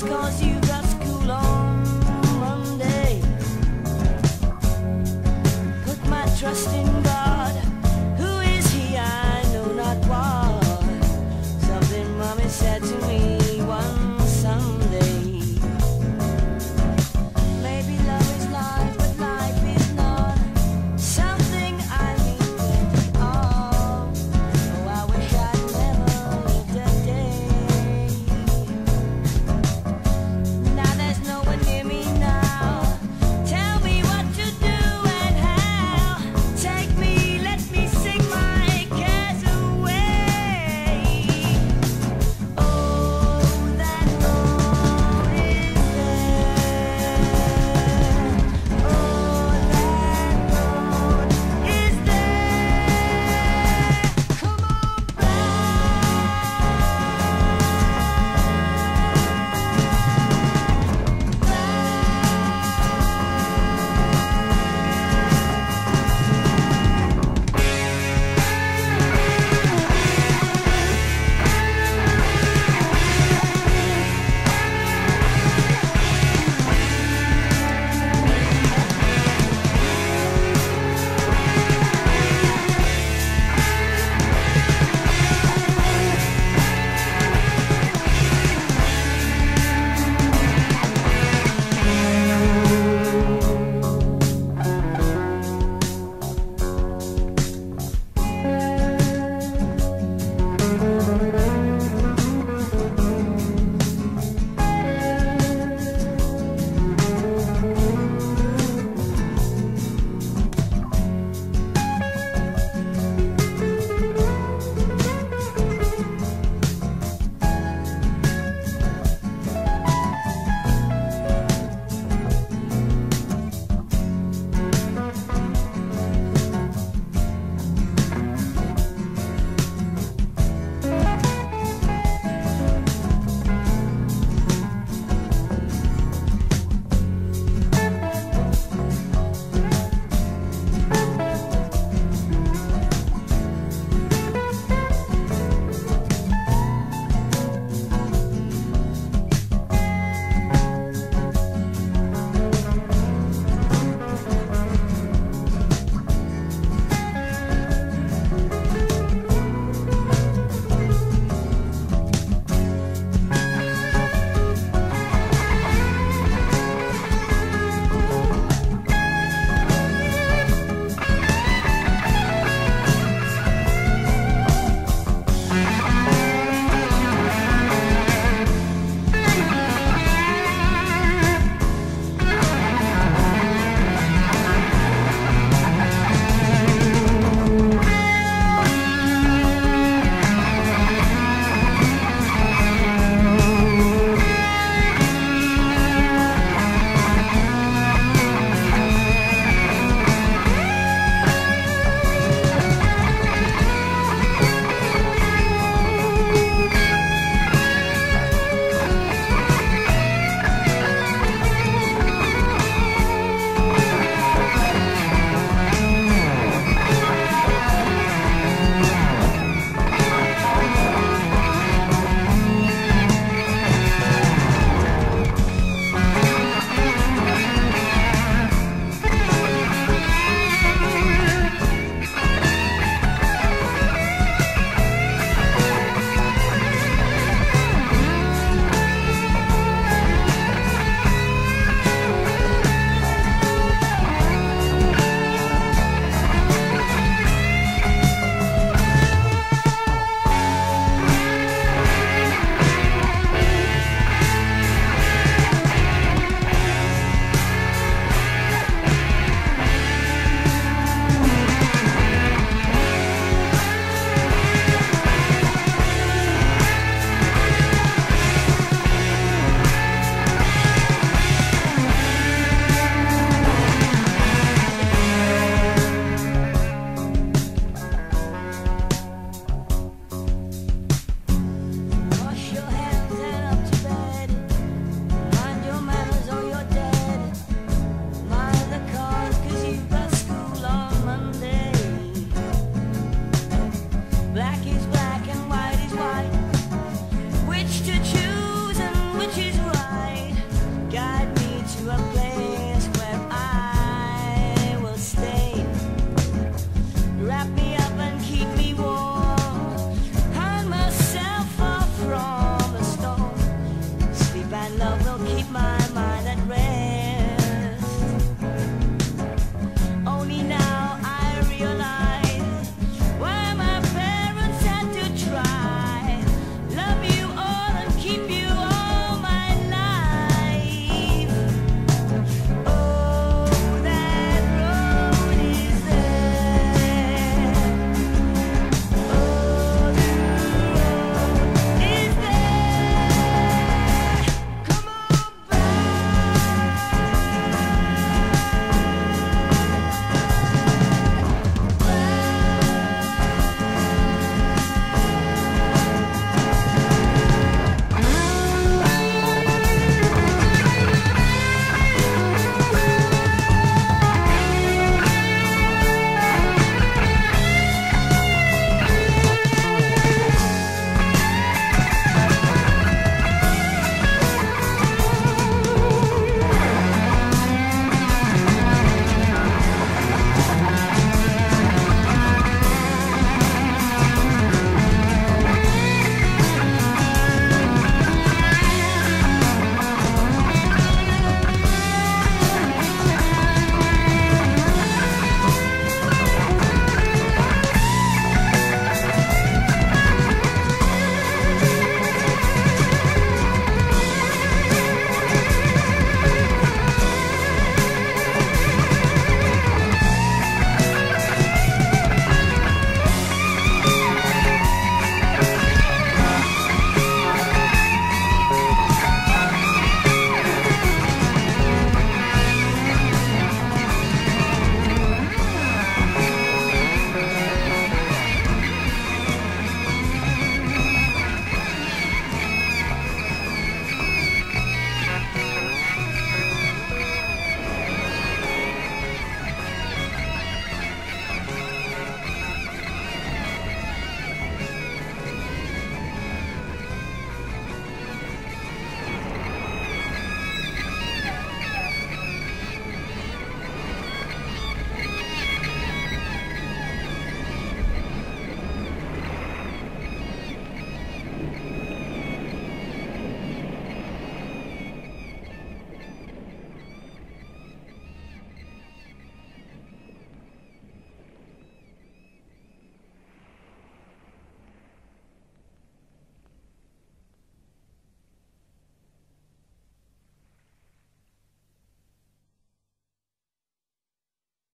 cause you